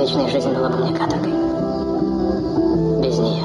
Личная жизнь была бы мне каторгой. Без нее.